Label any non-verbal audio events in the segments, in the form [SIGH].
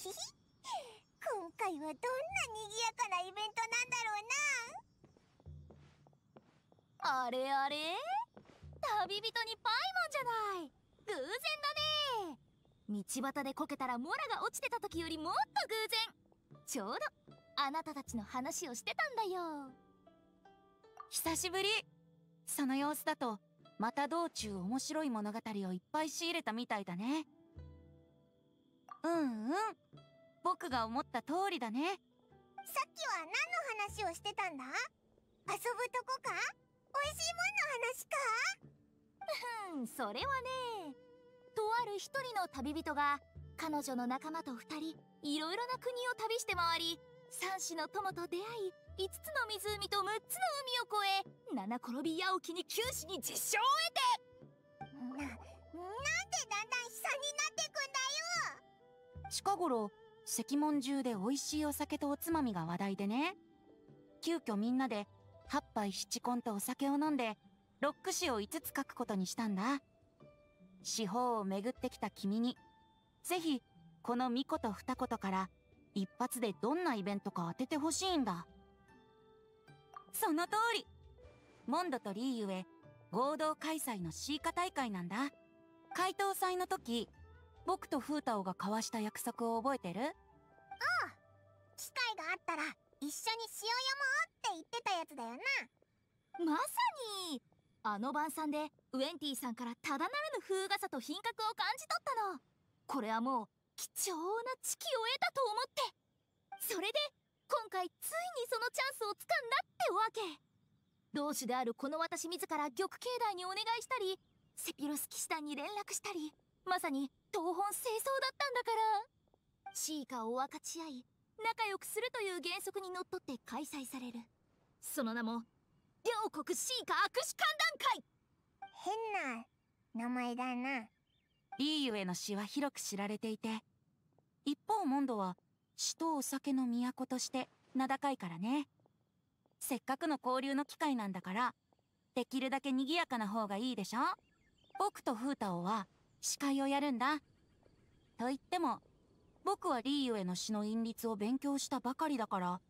ひ [LAUGHS] ひ今回はどんな賑やかなイベントなんだろうな。あれあれ？旅人にパイモンじゃない。偶然だね。道端でこけたらモラが落ちてた時よりもっと偶然。ちょうどあなたたちの話をしてたんだよ。久しぶり。その様子だとまた道中面白い物語をいっぱい仕入れたみたいだね。うんうん僕が思った通りだね。さっきは何の話をしてたんだ？遊ぶとこか？美味しいもんの話か？うんそれはね。とある一人の旅人が彼女の仲間と二人いろいろな国を旅して回り三種の友と出会い5つの湖と6つの海を越え七転び八起きに九死に実証を得て。な、なんでだんだん悲惨になってくんだよ？近頃石門中で美味しいお酒とおつまみが話題でね。急遽みんなで8杯七根とお酒を飲んでロック詩を5つ書くことにしたんだ。四方を巡ってきた君にぜひこの巫女と二言から一発でどんなイベントか当ててほしいんだ。その通り。モンドとリーユへ合同開催のシーカ大会なんだ。解答祭の時僕とフータオが交わした約束を覚えてる？ああ機会があったら一緒にしようよもって言ってたやつだよな。まさにあの晩餐でウエンティさんからただならぬ風雅さと品格を感じ取ったの。これはもう貴重な知識を得たと思って。それで今回ついにそのチャンスをつかんだってわけ。同志であるこの私自ら玉境内にお願いしたりセピロス騎士団に連絡したりまさに東本清掃だったんだから。シーカを分かち合い仲良くするという原則にのっとって開催される。その名も両国シーカ握手歓談会。変な名前だな。リーユへの詩は広く知られていて一方モンドは詩とお酒の都として名高いからね。せっかくの交流の機会なんだからできるだけ賑やかな方がいいでしょ。僕とフータオは司会をやるんだ。と言っても僕はリーユへの詩の韻律を勉強したばかりだから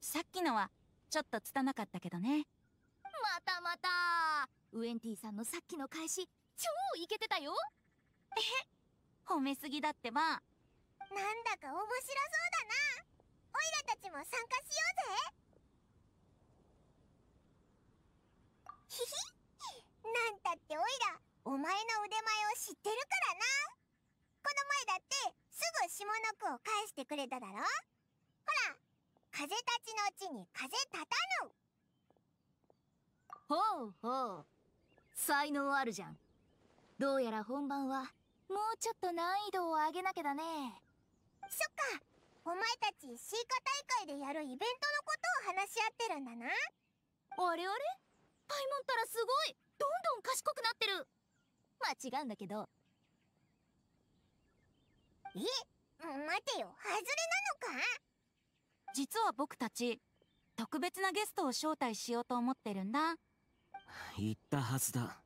さっきのはちょっと拙かったけどね。またまた。ウエンティさんのさっきの返し超イケてたよ。え褒めすぎだってば。なんだか面白そうだな。オイラたちも参加しようぜひひなんたってオイラお前の腕前を知ってるからな。この前だってすぐ下の句を返してくれただろ。ほら風立ちの地に風立たぬ。ほうほう才能あるじゃん。どうやら本番はもうちょっと難易度を上げなきゃだね。そっか。お前たちシーカ大会でやるイベントのことを話し合ってるんだな。あれあれ？パイモンったらすごい。どんどん違うんだけど。え？待てよ。外れなのか？実は僕たち特別なゲストを招待しようと思ってるんだ。言ったはずだ。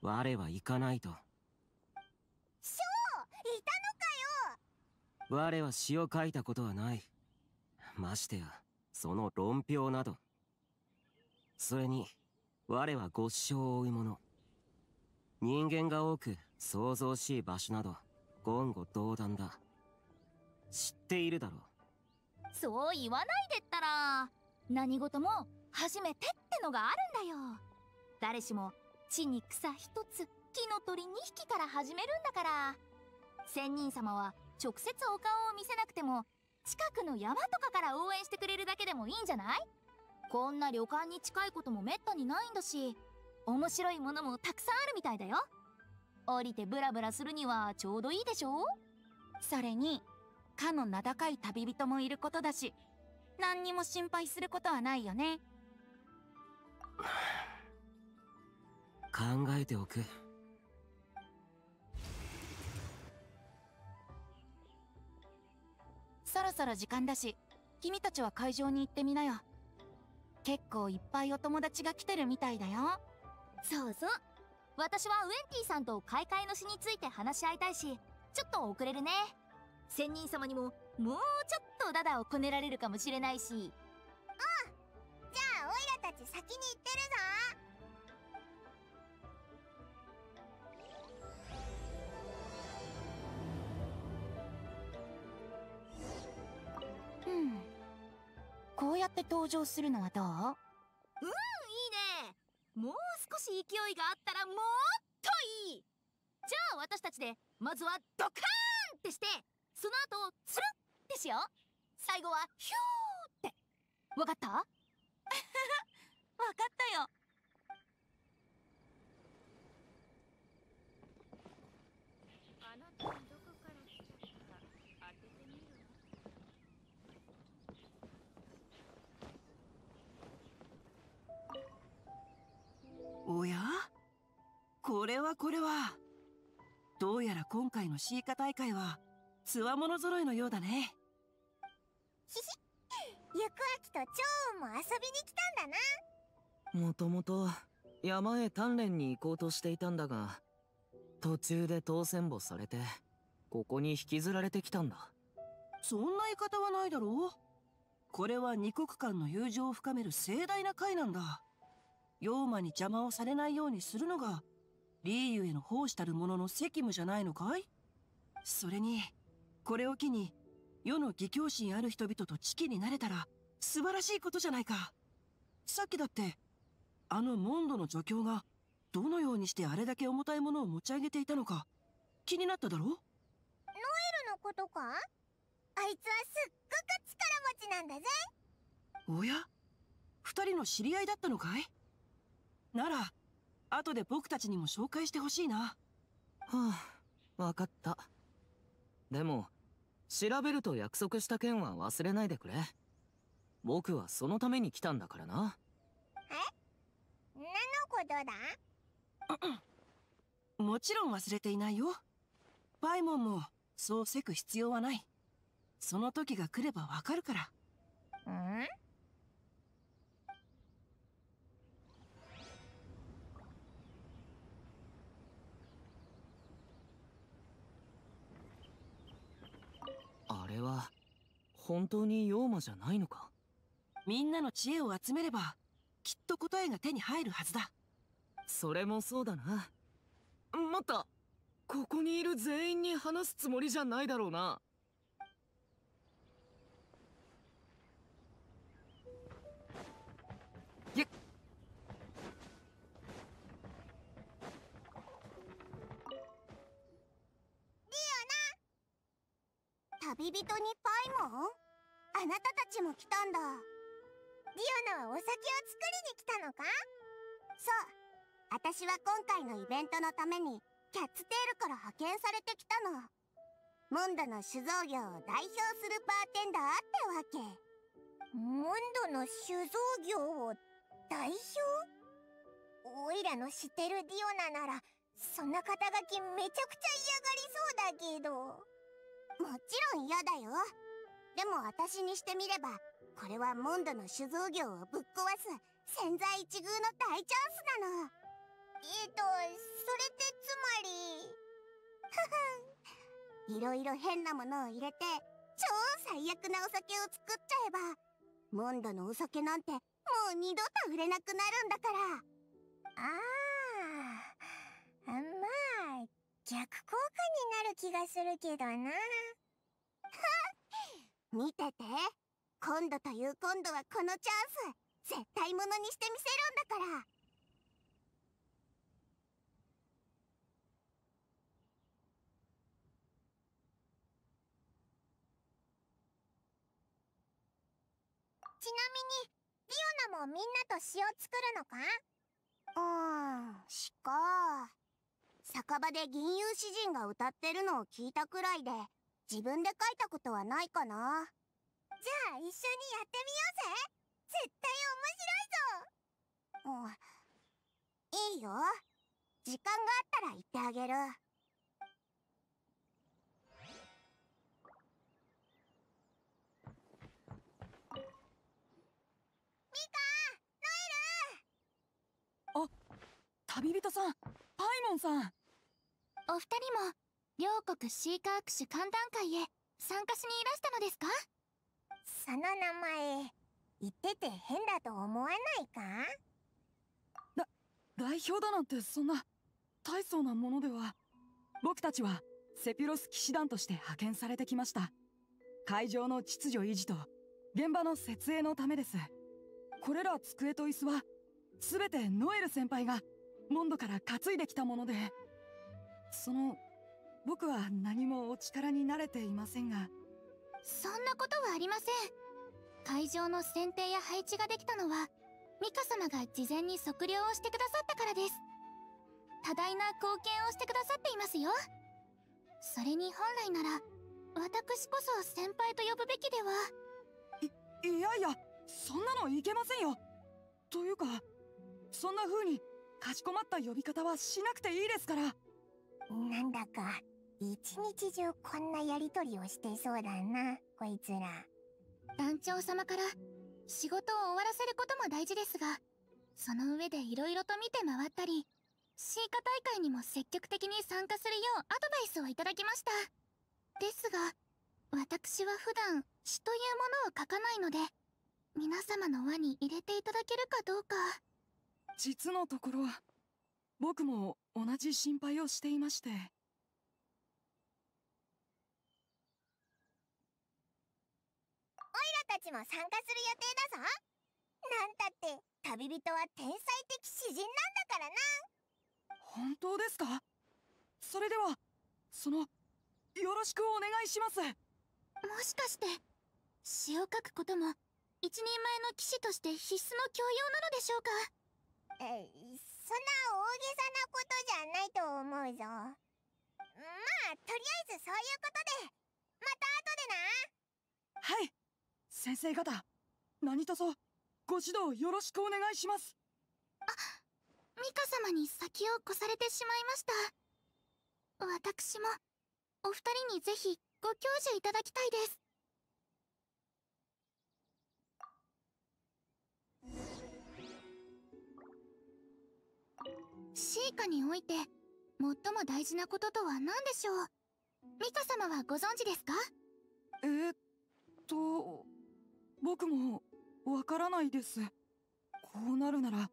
我は行かないと。そう！いたのかよ！我は詩を書いたことはない。ましてやその論評など。それに我はご師匠を追う者人間が多く想像しい場所など言語道断だ。知っているだろう。そう言わないでったら何事も初めてってのがあるんだよ。誰しも地に草一つ木の鳥2匹から始めるんだから。仙人様は直接お顔を見せなくても近くの山とかから応援してくれるだけでもいいんじゃない？こんな旅館に近いこともめったにないんだし面白いものもたくさんあるみたいだよ。降りてブラブラするにはちょうどいいでしょ？それにかの名高い旅人もいることだし何にも心配することはないよね。考えておく。そろそろ時間だし君たちは会場に行ってみなよ。結構いっぱいお友達が来てるみたいだよそうそう。私はウエンティさんと開会の詩について話し合いたいしちょっと遅れるね。仙人様にももうちょっとダダをこねられるかもしれないし。じゃあオイラたち先に行ってるぞ。うん。こうやって登場するのはどう？いいね。もう少し勢いがあったらもっといい。じゃあ私たちでまずはドカーンってしてその後つるってしよう。最後はヒューって。わかった？[LAUGHS] わかったよあなたはどこから来たか当ててみるおや？これはこれは。どうやら今回のシーカ大会はつわもの揃いのようだね。ゆくあきと蝶雲も遊びに来たんだな。もともと山へ鍛錬に行こうとしていたんだが途中で当選簿されてここに引きずられてきたんだ。そんな言い方はないだろう。これは二国間の友情を深める盛大な会なんだ妖魔に邪魔をされないようにするのがリーユへの奉仕たる者の責務じゃないのかい？それにこれを機に世の義教心ある人々と知己になれたら素晴らしいことじゃないか。さっきだってあのモンドの助教がどのようにしてあれだけ重たいものを持ち上げていたのか気になっただろ？エルのことか？あいつはすっごく力持ちなんだぜ。おや？二人の知り合いだったのかい？なら後で僕たちにも紹介してほしいな。はあわかった。でも調べると約束した件は忘れないでくれ。僕はそのために来たんだからな。何のことだ？[COUGHS] もちろん忘れていないよ。パイモンもそうせく必要はない。その時が来ればわかるから。うん？れは本当に妖魔じゃないのか？みんなの知恵を集めればきっと答えが手に入るはずだ。それもそうだな。待ったここにいる全員に話すつもりじゃないだろうな旅人にパイモン？あなたたちも来たんだ。ディオナはお酒を作りに来たのか？そう。私は今回のイベントのためにキャッツテールから派遣されてきたの。モンドの酒造業を代表するバーテンダーってわけ。モンドの酒造業を代表？オイラの知ってるディオナならそんな肩書きめちゃくちゃ嫌がりそうだけど。もちろん嫌だよ。でも私にしてみればこれはモンドの酒造業をぶっ壊す千載一遇の大チャンスなの。えっとそれってつまりふふん。いろいろ変なものを入れて超最悪なお酒を作っちゃえばモンドのお酒なんてもう二度と売れなくなるんだから。ああまあ逆効果になる気がするけどな。[LAUGHS] 見てて。今度という今度はこのチャンス絶対ものにしてみせるんだから。ちなみにリオナもみんなと詩を作るのか？うーん詩か。酒場で銀融詩人が歌ってるのを聞いたくらいで自分で書いたことはないかな。じゃあ一緒にやってみようぜ。絶対面白いぞ。うんいいよ。時間があったら言ってあげる。旅人さんパイモンさんお二人も両国シーカークシュ歓談会へ参加しにいらしたのですか？その名前言ってて変だと思わないか？代表だなんてそんな大層なものでは。僕たちはセピロス騎士団として派遣されてきました。会場の秩序維持と現場の設営のためです。これら机と椅子は全てノエル先輩がモンドから担いできたものでその僕は何もお力になれていませんが。そんなことはありません。会場の選定や配置ができたのはミカ様が事前に測量をしてくださったからです。多大な貢献をしてくださっていますよ。それに本来なら私こそ先輩と呼ぶべきでは。いいやいやそんなのいけませんよ。というかそんな風にかしこまった呼び方はしなくていいですからなんだか一日中こんなやりとりをしてそうだなこいつら。団長様から仕事を終わらせることも大事ですがその上で色々と見て回ったりシーカ大会にも積極的に参加するようアドバイスをいただきました。ですが私は普段詩というものを書かないので皆様の輪に入れていただけるかどうか。実のところ僕も同じ心配をしていまして。たちも参加する予定だぞ。なんたって旅人は天才的詩人なんだからな。本当ですか？それではそのよろしくお願いします。もしかして詩を書くことも一人前の騎士として必須の教養なのでしょうか？えそういうことで。また後でな。はい。先生方何卒ご指導よろしくお願いします。あミカ様に先を越されてしまいました。私もお二人にぜひご教授いただきたいです。シーカにおいて最も大事なこととは何でしょう？ミカ様はご存知ですか？えー、っと僕もわからないです。こうなるなら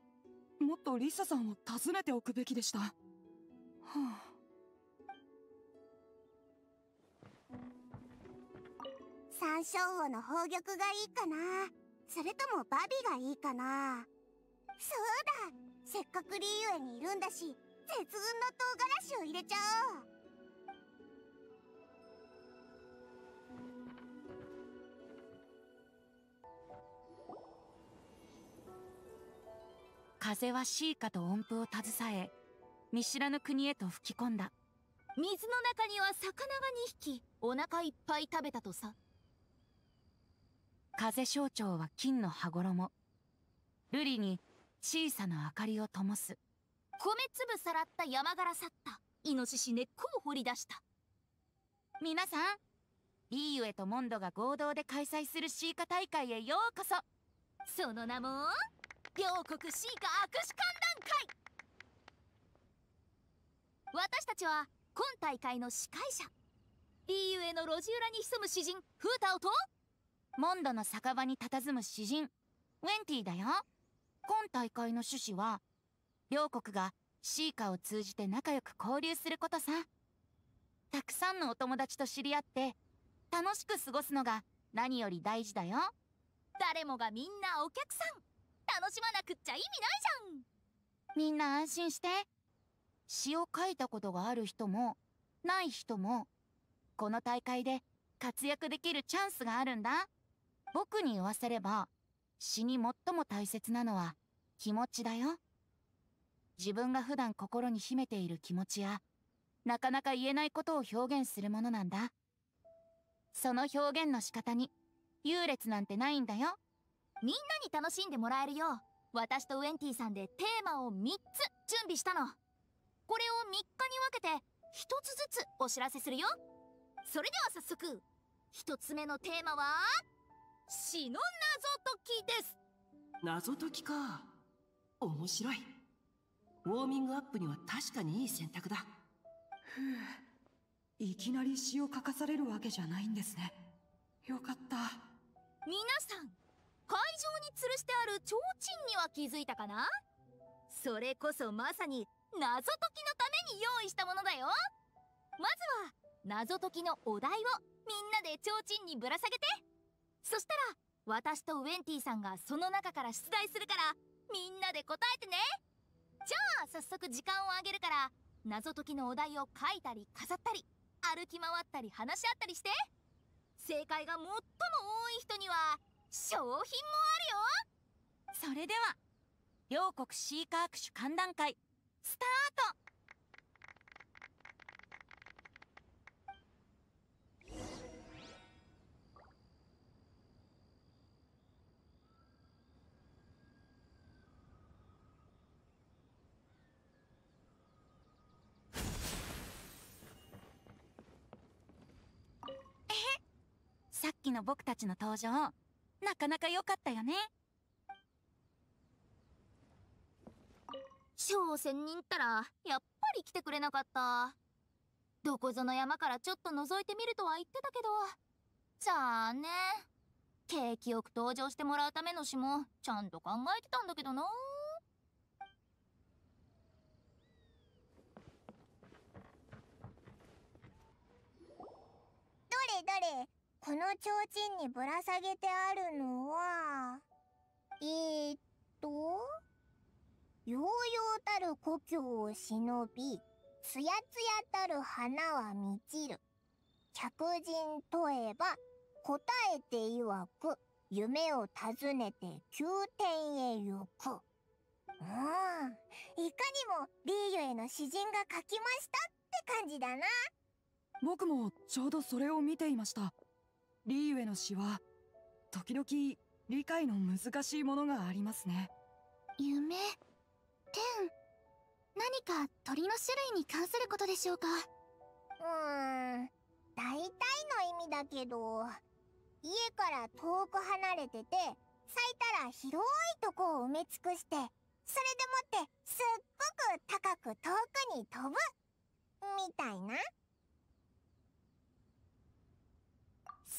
もっとリサさんを訪ねておくべきでした。はあ。三将王の宝玉がいいかな。それともバビがいいかな。そうだ。せっかくリーユエにいるんだし絶雲の唐辛子を入れちゃおう風はシーカと音符を携え見知らぬ国へと吹き込んだ。水の中には魚が2匹お腹いっぱい食べたとさ。風象徴は金の羽衣。瑠璃に小さな明かりを灯す。米粒さらった山柄去った。イノシシ根っこを掘り出した。皆さんリーユエとモンドが合同で開催するシーカ大会へようこそ。その名も両国シーカ握手観覧会。私たちは今大会の司会者。リーユエの路地裏に潜む詩人フータオと。モンドの酒場に佇む詩人。ウェンティだよ。今大会の趣旨は両国がシーカを通じて仲良く交流することさ。たくさんのお友達と知り合って楽しく過ごすのが何より大事だよ。誰もがみんなお客さん。楽しまなくっちゃ意味ないじゃん。みんな安心して。詩を書いたことがある人もない人もこの大会で活躍できるチャンスがあるんだ。僕に言わせれば詩に最も大切なのは気持ちだよ。自分が普段心に秘めている気持ちやなかなか言えないことを表現するものなんだ。その表現の仕方に優劣なんてないんだよ。みんなに楽しんでもらえるよう私とウェンティさんでテーマを3つ準備したの。これを3日に分けて1つずつお知らせするよ。それでは早速1つ目のテーマは詩の謎解きです。謎解きか。面白い。ウォーミングアップには確かにいい選択だ。ふう。いきなり詩を書かされるわけじゃないんですね。よかった。皆さん会場に吊るしてある提灯には気づいたかな？それこそまさに謎解きのために用意したものだよ。まずは謎解きのお題をみんなで提灯にぶら下げて。そしたら私とウェンティさんがその中から出題するからみんなで答えてね。じゃあ早速時間をあげるから謎解きのお題を書いたり飾ったり歩き回ったり話し合ったりして。正解が最も多い人には商品もあるよ。それでは両国シーカーク種歓談会スタート。さっきの僕たちの登場。なかなか良かったよね。商船に行ったらやっぱり来てくれなかった。どこぞの山からちょっと覗いてみるとは言ってたけど。じゃあね景気よく登場してもらうための詩もちゃんと考えてたんだけどな。どれどれこの提灯にぶら下げてあるのはえー、っとようようたる故郷を忍びつやつやたる花は満ちる。客人問えば答えて曰く夢を訪ねて宮殿へ行く。うんいかにもリーユへの詩人が書きましたって感じだな。僕もちょうどそれを見ていました。リーユへの詩は時々理解の難しいものがありますね。夢？天何か鳥の種類に関することでしょうか？うーん大体の意味だけど家から遠く離れてて咲いたら広いとこを埋め尽くしてそれでもってすっごく高く遠くに飛ぶ？みたいな？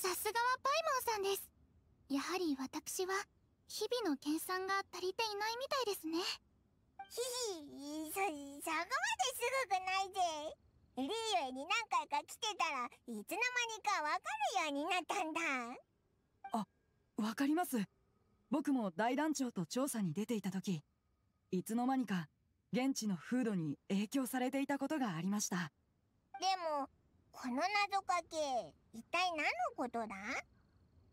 さすがはパイモンさんです。やはり私は日々の研鑽が足りていないみたいですね。ひひそ、そこまですごくないぜ。リーユエに何回か来てたらいつの間にかわかるようになったんだ。わかります。僕も大団長と調査に出ていた時いつの間にか現地の風土に影響されていたことがありました。でもこの謎かけ一体何のことだ？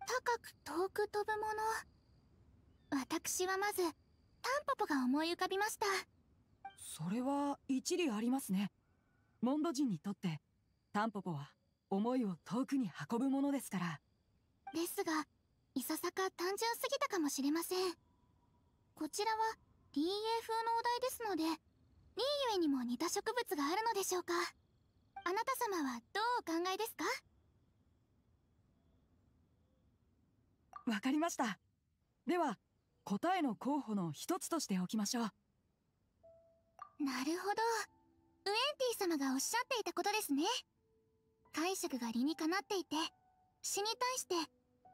高く遠く飛ぶもの。私はまずタンポポが思い浮かびました。それは一理ありますね。モンド人にとってタンポポは思いを遠くに運ぶものですから。ですがいささか単純すぎたかもしれません。こちらはリーエ風のお題ですのでリーゆえにも似た植物があるのでしょうか。あなた様はどうお考えですか？わかりました。では答えの候補の一つとしておきましょう。なるほど。ウェンティ様がおっしゃっていたことですね。解釈が理にかなっていて詩に対して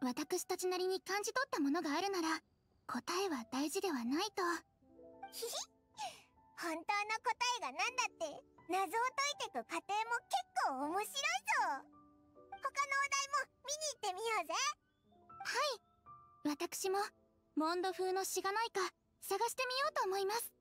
私たちなりに感じ取ったものがあるなら答えは大事ではないと。ひ [LAUGHS] ひ本当の答えが何だって謎を解いてく過程も結構面白いぞ。他のお題も見に行ってみようぜ。はい私もモンド風の詩がないか探してみようと思います。